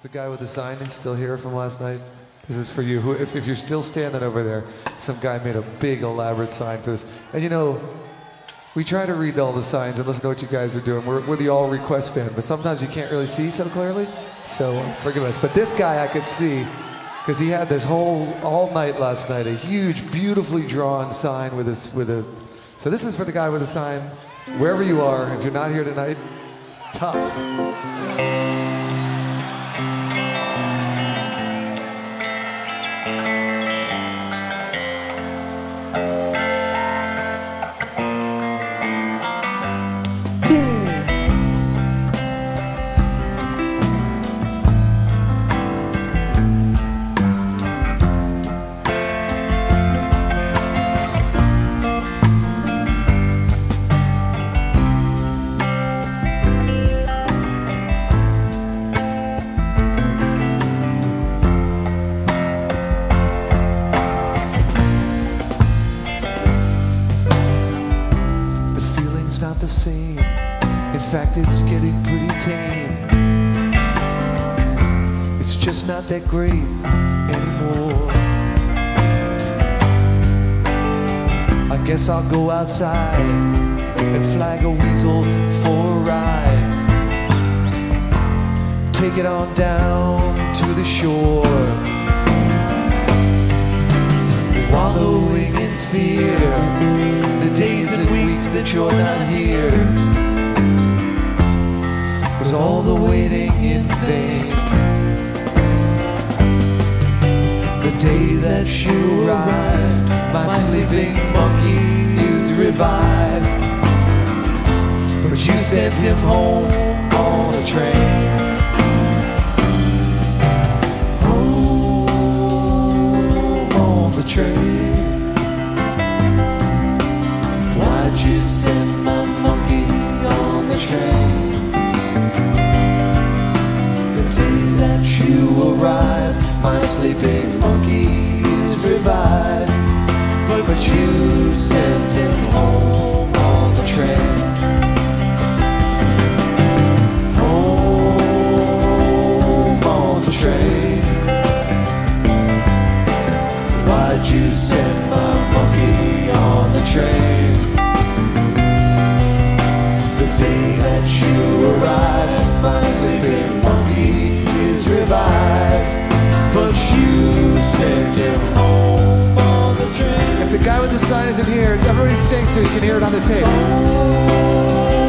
Is the guy with the sign is still here from last night? This is for you. If, if you're still standing over there, some guy made a big elaborate sign for this. And you know, we try to read all the signs and listen to what you guys are doing. We're, we're the all request band, but sometimes you can't really see so clearly. So uh, forgive us. But this guy I could see because he had this whole all night last night, a huge, beautifully drawn sign with a with a. So this is for the guy with the sign. Wherever you are, if you're not here tonight, tough. In fact, it's getting pretty tame. It's just not that great anymore. I guess I'll go outside and flag a weasel for a ride. Take it on down to the shore. Wallowing in fear the days and weeks that you're not here sent him home on a train. Home on the train. Why'd you send my monkey on the train? The day that you arrived, my sleeping monkey is revived. But, but you sent him You send my monkey on the train? The day that you arrived, my sleeping monkey is revived. But you sent him home on the train. If the guy with the sign isn't here, everybody sing so you can hear it on the tape. Home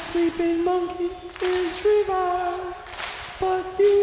sleeping monkey is revived. But you